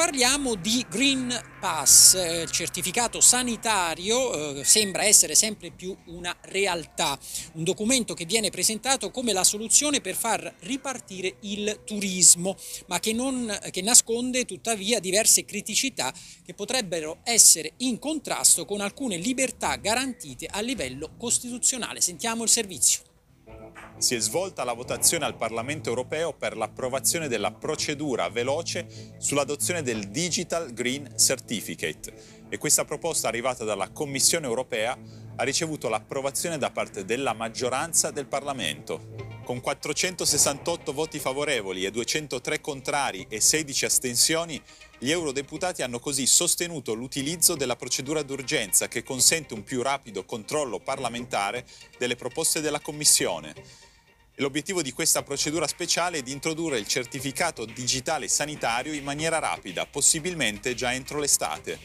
parliamo di Green Pass, il certificato sanitario eh, sembra essere sempre più una realtà, un documento che viene presentato come la soluzione per far ripartire il turismo, ma che, non, che nasconde tuttavia diverse criticità che potrebbero essere in contrasto con alcune libertà garantite a livello costituzionale. Sentiamo il servizio si è svolta la votazione al Parlamento europeo per l'approvazione della procedura veloce sull'adozione del Digital Green Certificate e questa proposta arrivata dalla Commissione europea ha ricevuto l'approvazione da parte della maggioranza del Parlamento. Con 468 voti favorevoli e 203 contrari e 16 astensioni, gli eurodeputati hanno così sostenuto l'utilizzo della procedura d'urgenza che consente un più rapido controllo parlamentare delle proposte della Commissione. L'obiettivo di questa procedura speciale è di introdurre il certificato digitale sanitario in maniera rapida, possibilmente già entro l'estate.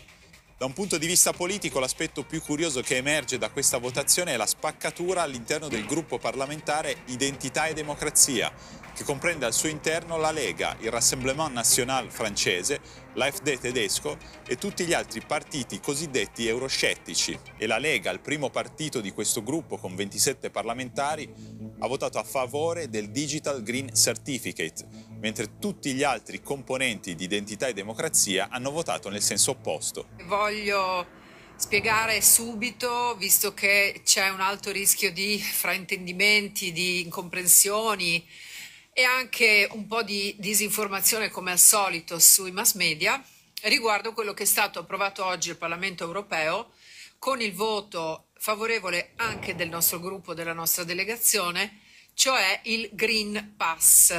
Da un punto di vista politico l'aspetto più curioso che emerge da questa votazione è la spaccatura all'interno del gruppo parlamentare Identità e Democrazia, che comprende al suo interno la Lega, il Rassemblement National francese, l'AfD tedesco e tutti gli altri partiti cosiddetti euroscettici. E la Lega, il primo partito di questo gruppo con 27 parlamentari, ha votato a favore del Digital Green Certificate, mentre tutti gli altri componenti di Identità e Democrazia hanno votato nel senso opposto. Voglio spiegare subito, visto che c'è un alto rischio di fraintendimenti, di incomprensioni, e anche un po' di disinformazione come al solito sui mass media riguardo quello che è stato approvato oggi al Parlamento europeo con il voto favorevole anche del nostro gruppo, della nostra delegazione, cioè il Green Pass.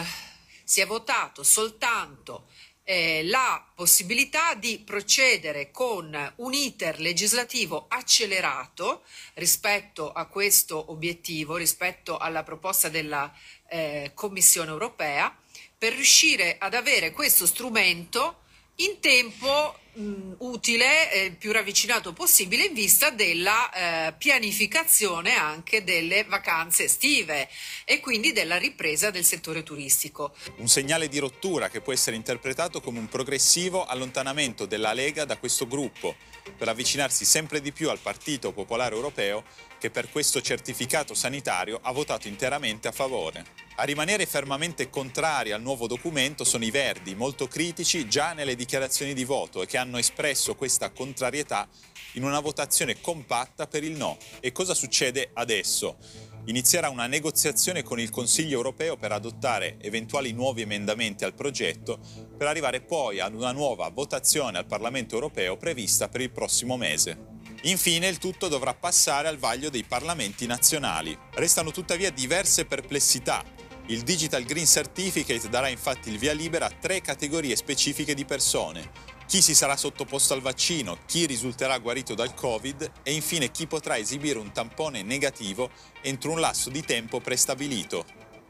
Si è votato soltanto eh, la possibilità di procedere con un iter legislativo accelerato rispetto a questo obiettivo, rispetto alla proposta della eh, Commissione europea, per riuscire ad avere questo strumento in tempo mh, utile, eh, più ravvicinato possibile in vista della eh, pianificazione anche delle vacanze estive e quindi della ripresa del settore turistico. Un segnale di rottura che può essere interpretato come un progressivo allontanamento della Lega da questo gruppo per avvicinarsi sempre di più al Partito Popolare Europeo che per questo certificato sanitario ha votato interamente a favore. A rimanere fermamente contrari al nuovo documento sono i Verdi, molto critici già nelle dichiarazioni di voto e che hanno espresso questa contrarietà in una votazione compatta per il no. E cosa succede adesso? Inizierà una negoziazione con il Consiglio europeo per adottare eventuali nuovi emendamenti al progetto per arrivare poi ad una nuova votazione al Parlamento europeo prevista per il prossimo mese. Infine il tutto dovrà passare al vaglio dei parlamenti nazionali. Restano tuttavia diverse perplessità. Il Digital Green Certificate darà infatti il via libera a tre categorie specifiche di persone. Chi si sarà sottoposto al vaccino, chi risulterà guarito dal Covid e infine chi potrà esibire un tampone negativo entro un lasso di tempo prestabilito.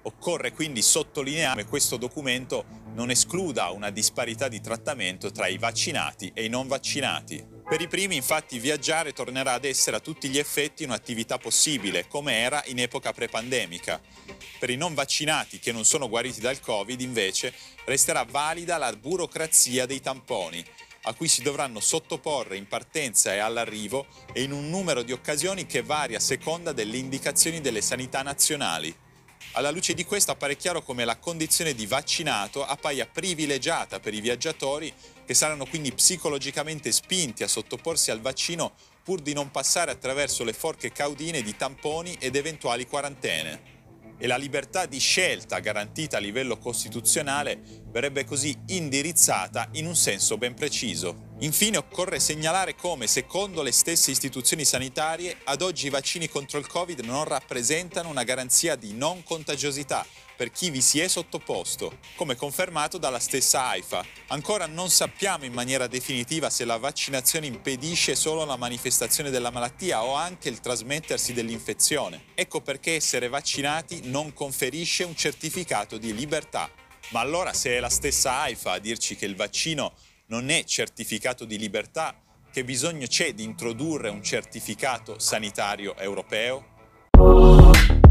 Occorre quindi sottolineare che questo documento non escluda una disparità di trattamento tra i vaccinati e i non vaccinati. Per i primi infatti viaggiare tornerà ad essere a tutti gli effetti un'attività possibile, come era in epoca prepandemica. Per i non vaccinati che non sono guariti dal Covid invece resterà valida la burocrazia dei tamponi, a cui si dovranno sottoporre in partenza e all'arrivo e in un numero di occasioni che varia a seconda delle indicazioni delle sanità nazionali. Alla luce di questo appare chiaro come la condizione di vaccinato appaia privilegiata per i viaggiatori che saranno quindi psicologicamente spinti a sottoporsi al vaccino pur di non passare attraverso le forche caudine di tamponi ed eventuali quarantene. E la libertà di scelta garantita a livello costituzionale verrebbe così indirizzata in un senso ben preciso. Infine occorre segnalare come, secondo le stesse istituzioni sanitarie, ad oggi i vaccini contro il Covid non rappresentano una garanzia di non contagiosità per chi vi si è sottoposto, come confermato dalla stessa AIFA. Ancora non sappiamo in maniera definitiva se la vaccinazione impedisce solo la manifestazione della malattia o anche il trasmettersi dell'infezione. Ecco perché essere vaccinati non conferisce un certificato di libertà. Ma allora se è la stessa AIFA a dirci che il vaccino non è certificato di libertà, che bisogno c'è di introdurre un certificato sanitario europeo?